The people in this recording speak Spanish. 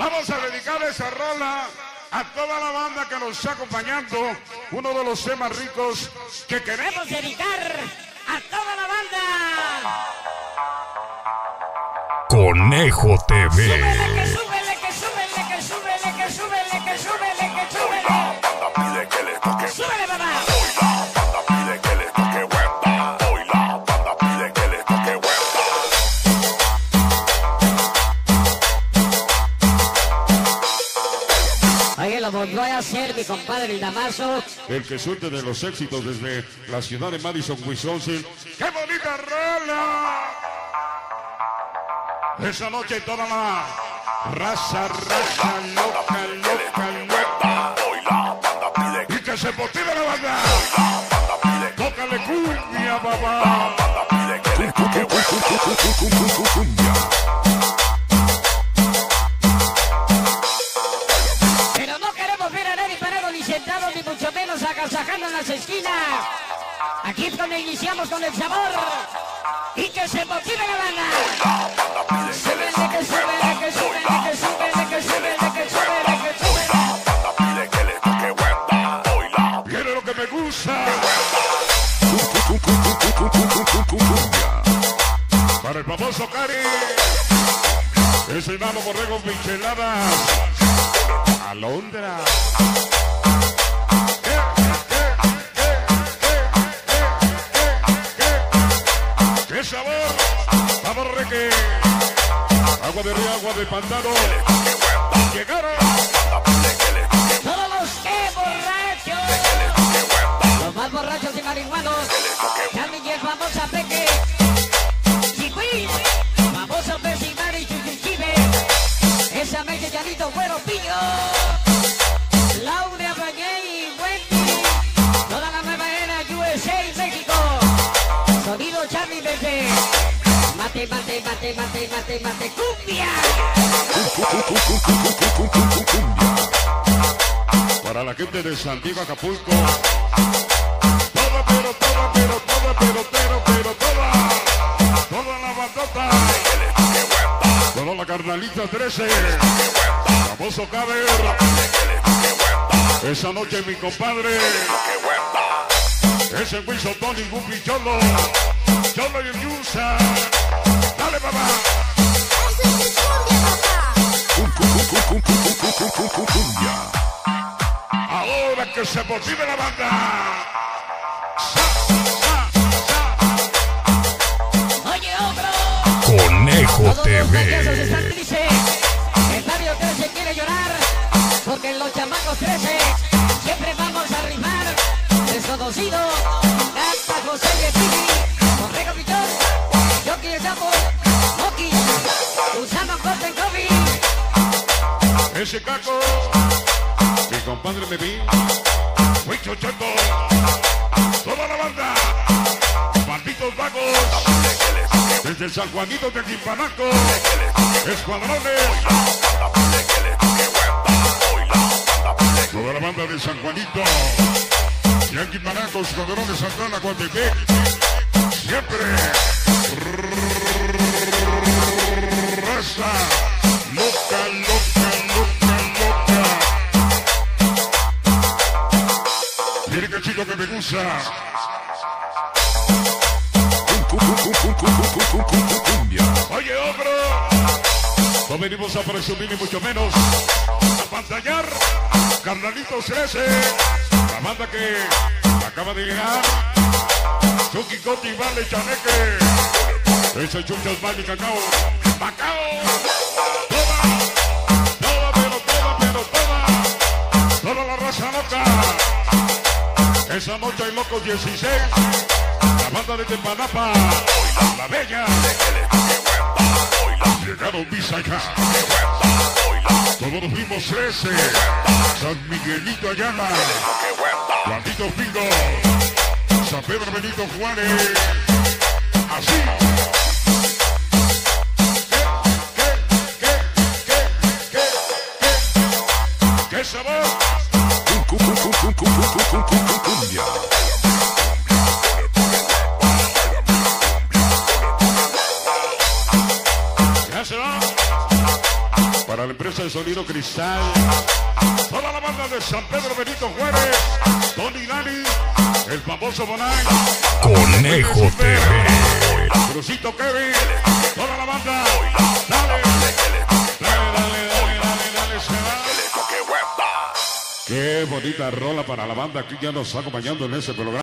Vamos a dedicar esa rola a toda la banda que nos está acompañando. Uno de los temas ricos que queremos dedicar a toda la banda. Conejo TV. Súbele, que súbele, que súbele, que súbele, que súbele, que súbele, que súbele. Súbele, papá. Lo volvió a hacer mi compadre el Damaso. El que suelte de los éxitos desde la ciudad de Madison, Wisconsin. ¡Qué bonita rola! Esa noche toda la raza, raza, loca, loca, loca. Y que se motive la banda. Tócale cumbia, papá. Pero las esquinas. Aquí es donde iniciamos con el sabor. Y que se motive la banda. Súbele, que que que que que súbele, que súbele. Viene lo que me gusta. Para el famoso Cari. Ese enano borrego micheladas. Alondra. Reque. Agua de río, agua de pantano. Llegaron. Todos los borrachos. Los más borrachos y marihuanos. Y el famoso Peque. Chiquín. Famoso Pesimar y Chuchuchive. Esa mente llanito güero pillo. Mate, mate, mate, mate, mate, cumbia. Para la gente de Santiago, Acapulco. Toda, pero toda, pero toda, pero, pero, pero toda. Toda la bandota. Toda la carnalita 13. Famoso Caber. Esa noche mi compadre. Ese Wilson Tony, Guppy Cholo. Cholo y el. Papá. Ahora que se motive la banda. Conejo los están TV. tristes. El barrio 13 quiere llorar. Porque los chamacos 13 Ese caco. Mi compadre me vi. Fui chocheto. Toda la banda. Malditos vagos. Desde San Juanito de Quimpanaco. Escuadrones. Toda la banda de San Juanito. Y en Quimpanaco, Escuadrones Santana, Coatepec. Siempre. Oye, ogro. No venimos a presumir ni mucho menos a pantallar. Carnalitos 13. La banda que acaba de llegar. Chucky Coti, Vale, Chaneque. Ese Chuchos, Vale, Cacao. Macao. Esa noche hay locos 16. La banda de Tempanapa. La Bella. Llegaron Bisaca. Todos los mismos 13. San Miguelito Ayala. Juanito Pingo. San Pedro Benito Juárez. Así. De sonido cristal. Toda la banda de San Pedro Benito Juárez. Tony Lani. El famoso Bonay. Conejo TV. Crucito Kevin. Toda la banda. Dale. Dale, dale, dale, dale. Qué bonita rola para la banda que ya nos está acompañando en ese programa.